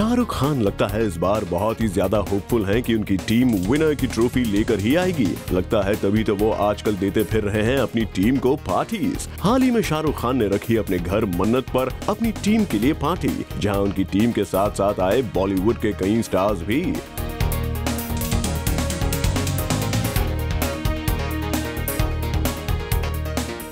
शाहरुख खान लगता है इस बार बहुत ही ज़्यादा होपफुल हैं कि उनकी टीम विनर की ट्रॉफी लेकर ही आएगी। लगता है तभी तो वो आजकल देते फिर रहे हैं अपनी टीम को पार्टीज़ हाल ही में शाहरुख खान ने रखी अपने घर मन्नत पर अपनी टीम के लिए पार्टी जहाँ उनकी टीम के साथ साथ आए बॉलीवुड के कई स्टार्स भी।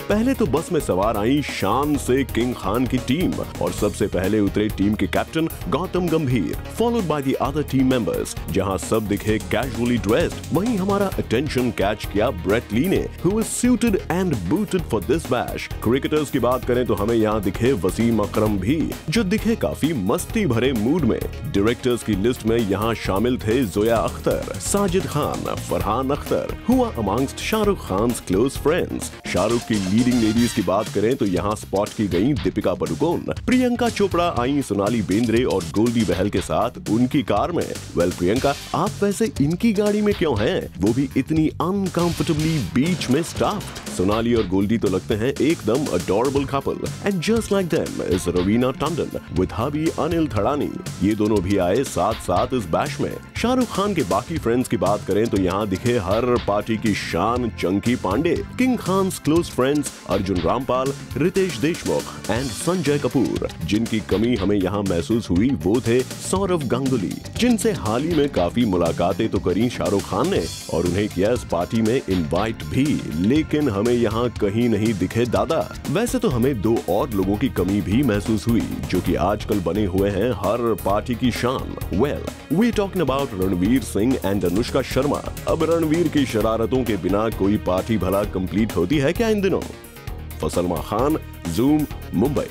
पहले तो बस में सवार आई शान से किंग खान की टीम और सबसे पहले उतरे टीम के captain Gautam Gambhir followed by the other team members जहाँ सब दिखे कैजुअली ड्रेस्ड वहीं हमारा अटेंशन कैच किया ब्रेट ली ने who is suited and booted for this bash cricketers की बात करें तो हमें यहाँ दिखे वसीम अकरम भी, जो दिखे काफ़ी मस्ती भरे मूड में। डायरेक्टर्स की लिस्ट में यहाँ शामिल थे जोया अख्तर, साजिद खान, फरहान अख्तर, हुआ amongst Shahrukh Khan close friends Shahrukh की लीडिंग लेडीज़ की बात करें तो यहाँ स्पॉट की गई दीपिका पडुकोन प्रियंका चोपड़ा, आई सोनाली बेंद्रे और गोल्डी बहल के साथ उनकी कार में। वेल प्रियंका, आप वैसे इनकी गाड़ी में क्यों हैं? वो भी इतनी अनकंफर्टेबली बीच में स्टाफ सोनाली और गोल्डी तो लगते हैं एकदम adorable couple and just like them is Raveena Tandon with hubby Anil Thadani ये दोनों भी आए साथ साथ इस बैश में. शाहरुख खान के बाकी फ्रेंड्स की बात करें तो यहाँ दिखे हर पार्टी की शान Chunky Pandey, king Khan close friends Arjun Rampal, Riteish Deshmukh and Sanjay Kapoor. जिनकी कमी हमें यहाँ महसूस हुई वो थे सौरभ गांगुली. जिनसे हाल ही में काफ़ी मुलाकातें तो करी शाहरुख खान ने और उन्हें किया इस पार्टी में इनवाइट भी. लेकिन हमें यहाँ कहीं नहीं दिखे दादा। वैसे तो हमें दो और लोगों की कमी भी महसूस हुई, जो कि आजकल बने हुए हैं हर पार्टी की शान। Well we talking about Ranveer Singh and Anushka Sharma. अब रणवीर की शरारतों के बिना कोई पार्टी भला कंप्लीट होती है क्या इन दिनों? फसलमा खान जूम मुंबई